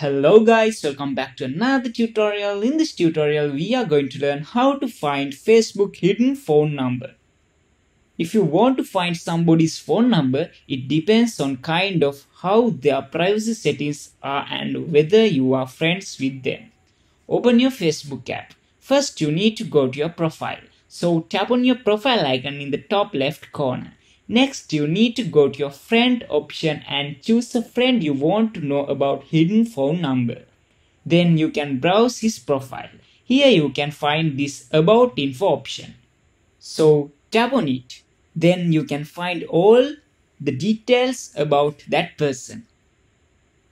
Hello guys, welcome back to another tutorial. In this tutorial, we are going to learn how to find Facebook hidden phone number. If you want to find somebody's phone number, it depends on kind of how their privacy settings are and whether you are friends with them. Open your Facebook app. First, you need to go to your profile. So tap on your profile icon in the top left corner. Next, you need to go to your friend option and choose a friend you want to know about hidden phone number. Then you can browse his profile. Here you can find this about info option. So tap on it. Then you can find all the details about that person.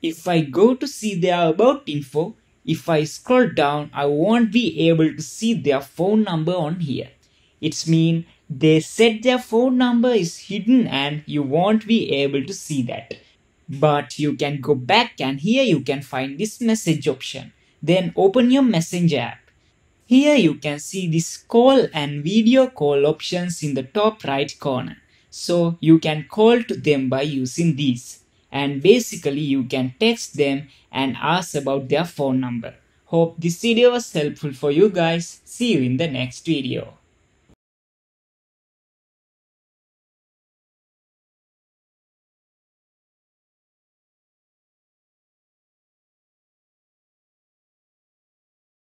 If I go to see their about info, if I scroll down, I won't be able to see their phone number on here. It's mean they said their phone number is hidden and you won't be able to see that. But you can go back and here you can find this message option. Then open your messenger app. Here you can see this call and video call options in the top right corner. So you can call to them by using these. And basically you can text them and ask about their phone number. Hope this video was helpful for you guys. See you in the next video.